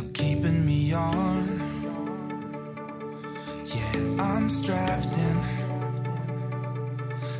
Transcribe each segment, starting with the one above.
You're keeping me on. Yeah, I'm strapped in,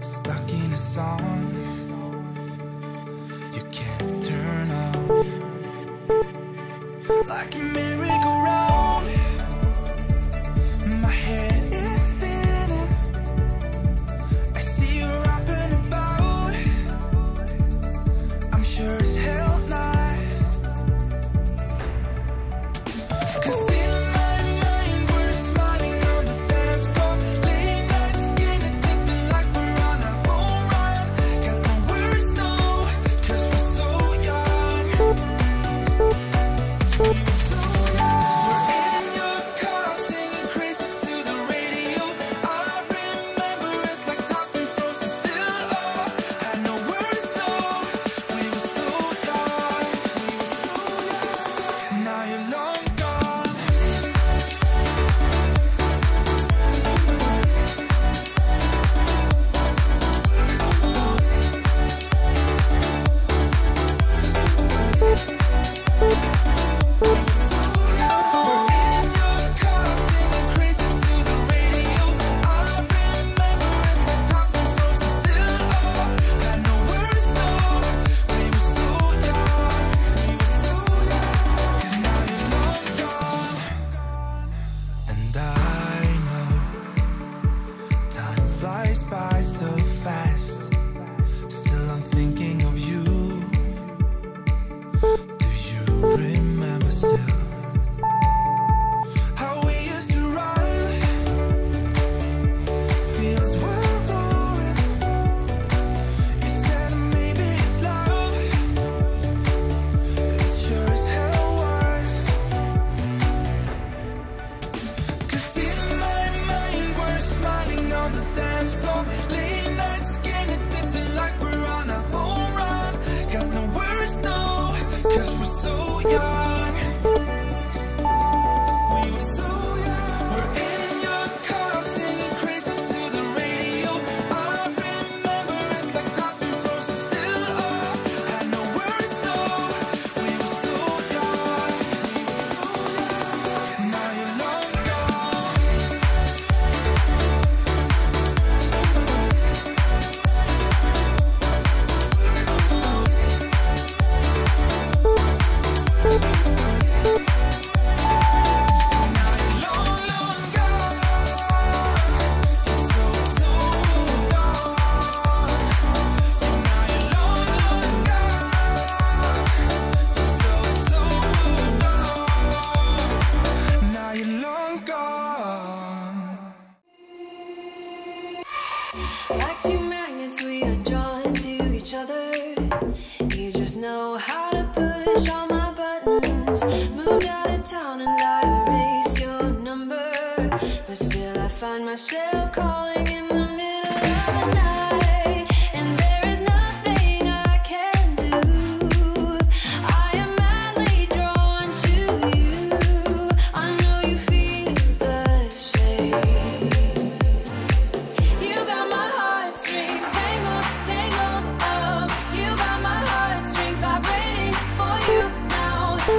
stuck in a song. You can't turn off like a mirror.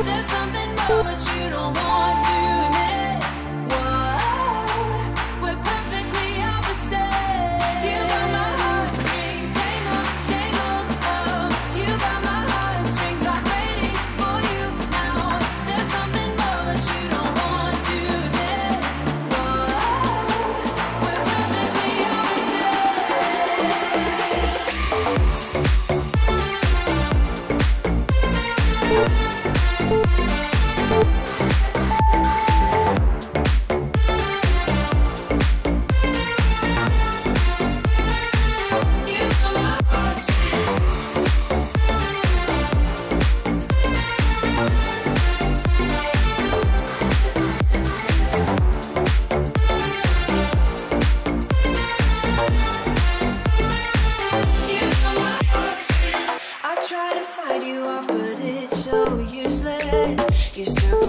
There's something more, but you don't want to. fight you off, but it's so useless. You're so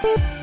Thank you.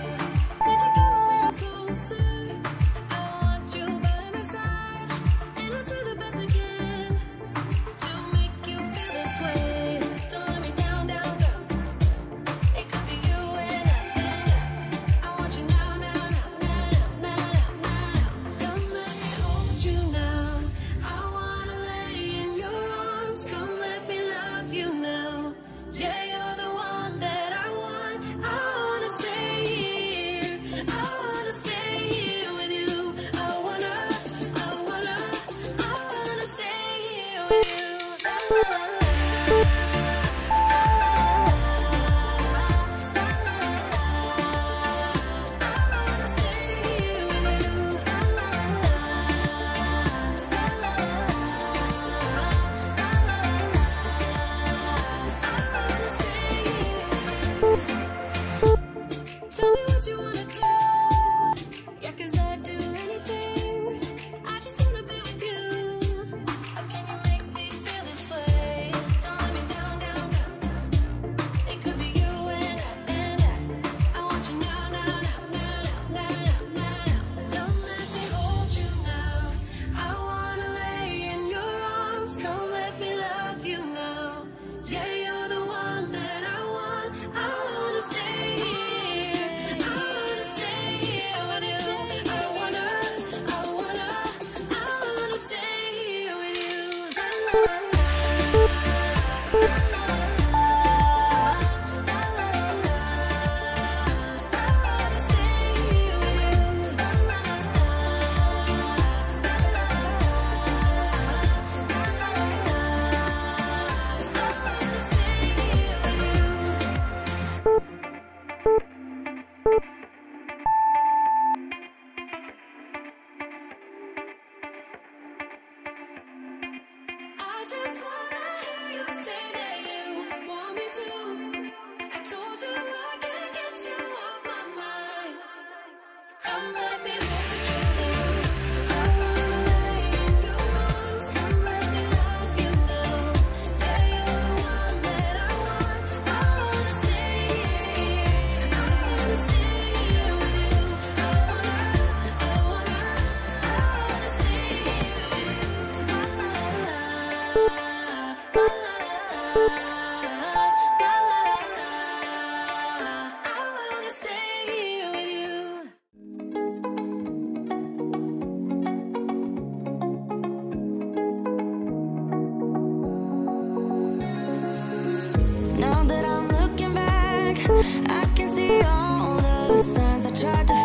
I can see all the signs. I tried to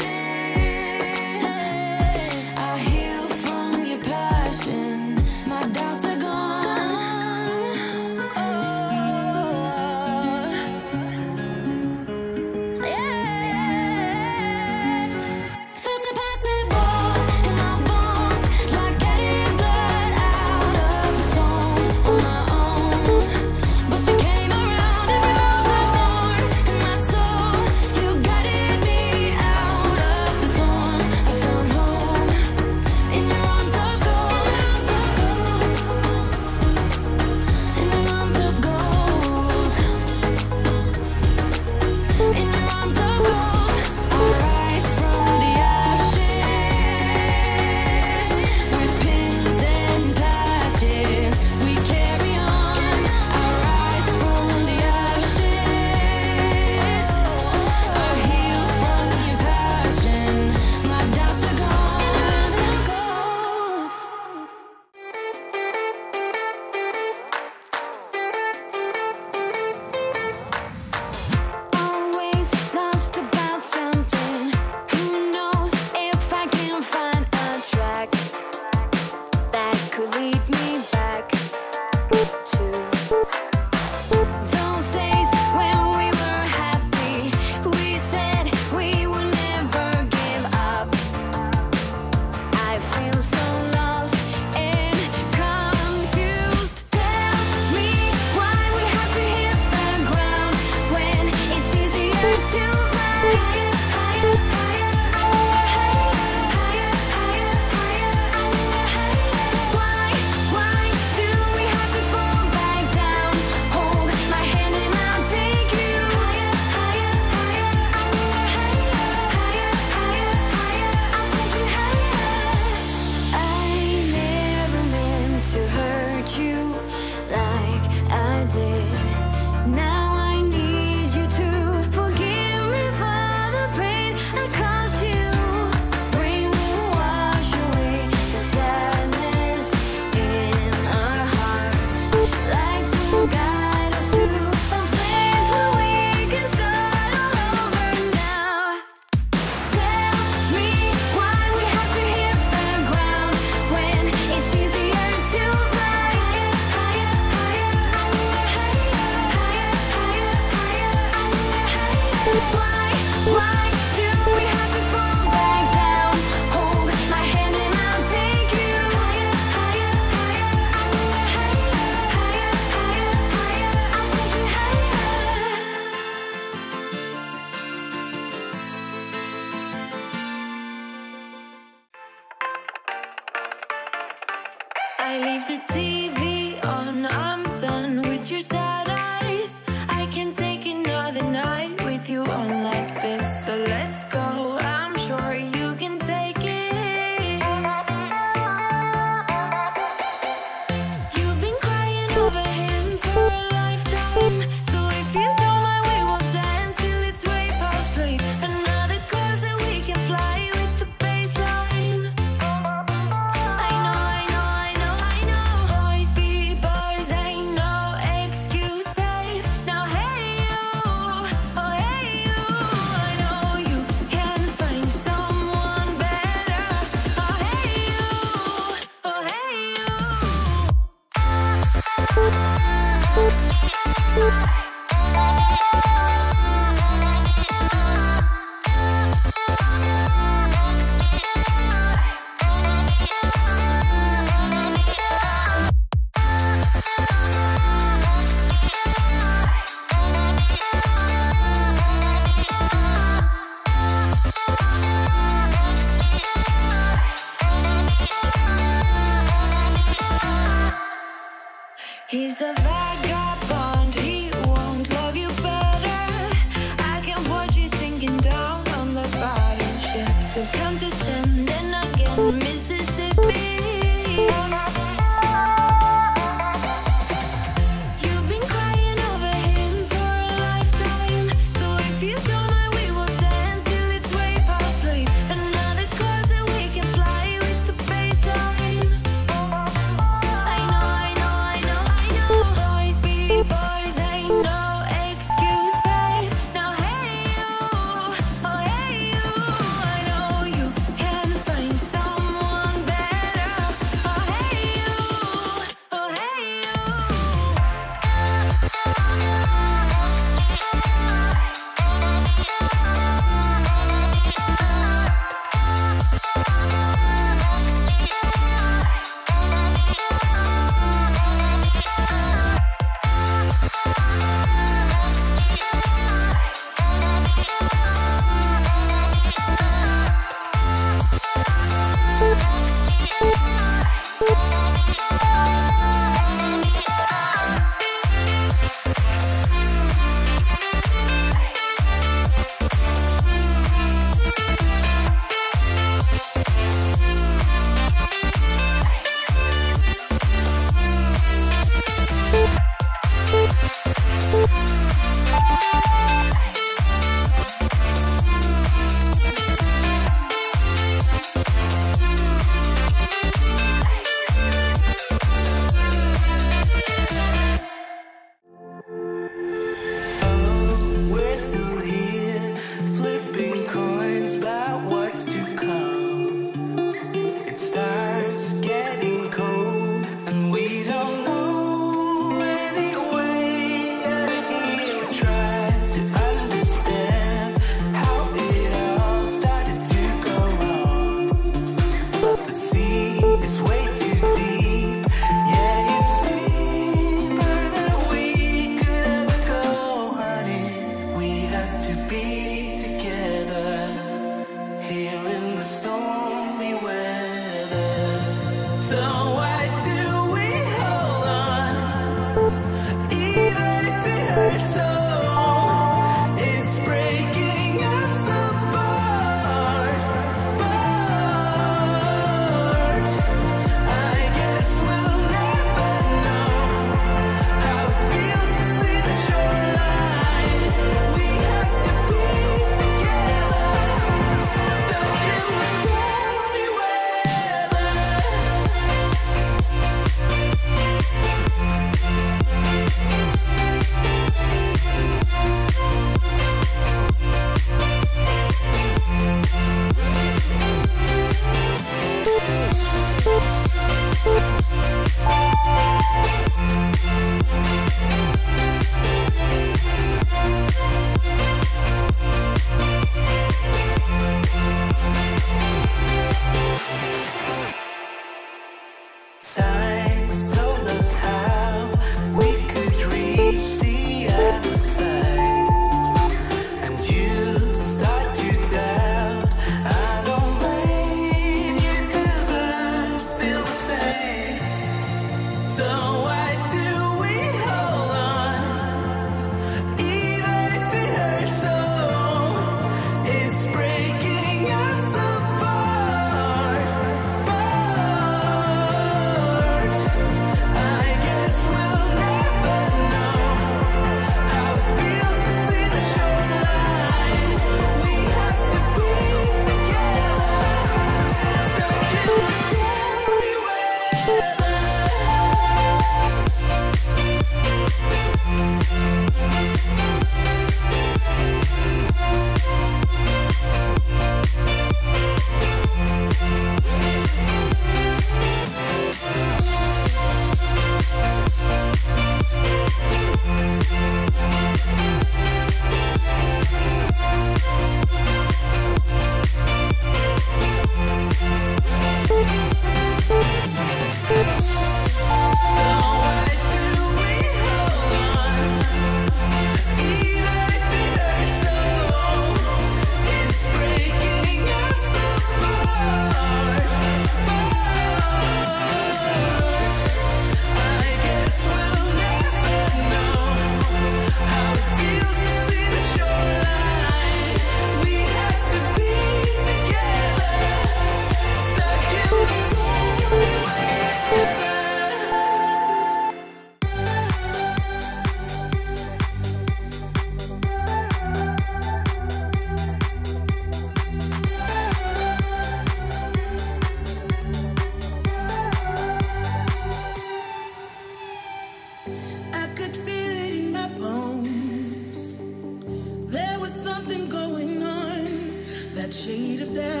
shade of death.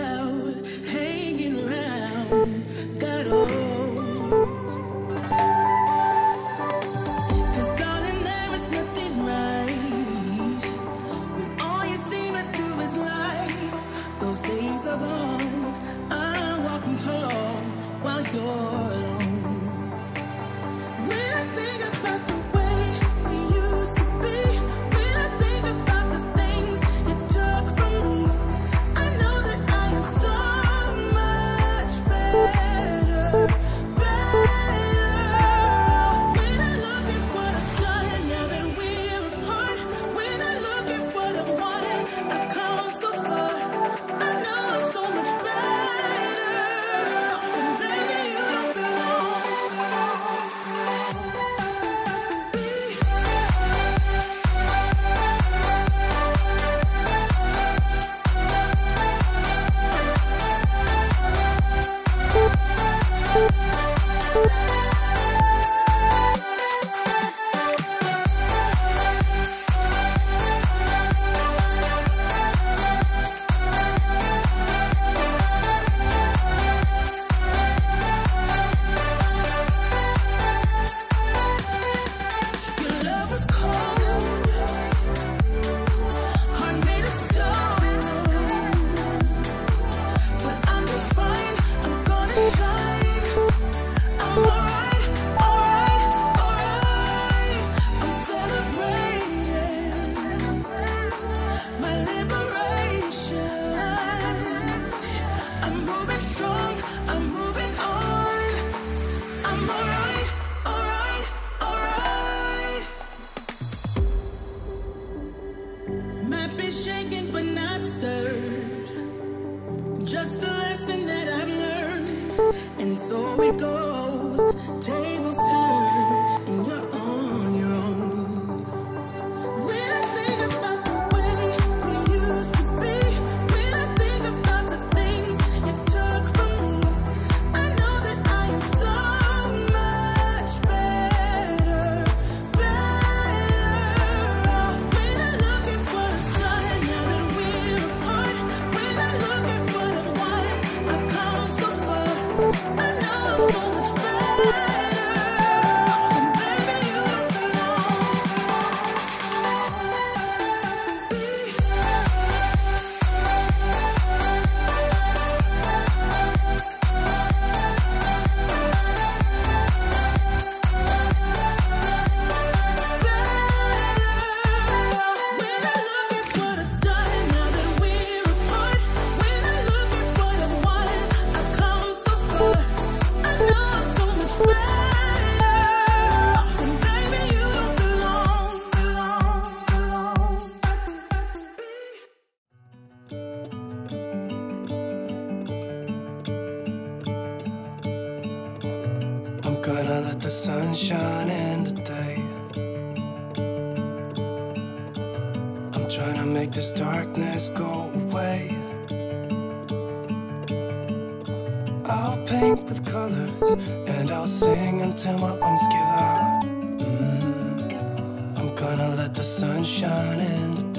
Sunshine and.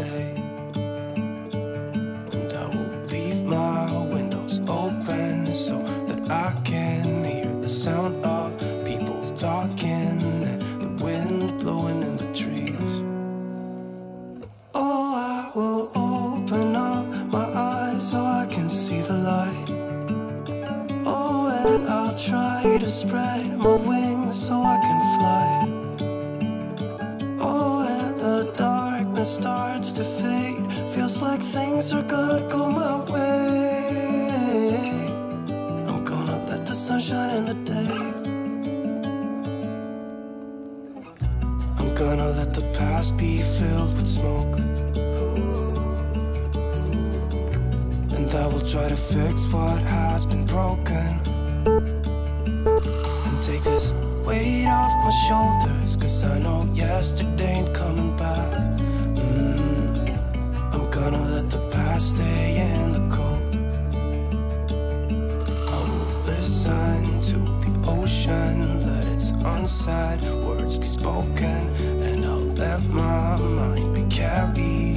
Cause I know yesterday ain't coming back mm -hmm. I'm gonna let the past stay in the cold I will listen to the ocean Let its unsaid words be spoken And I'll let my mind be carried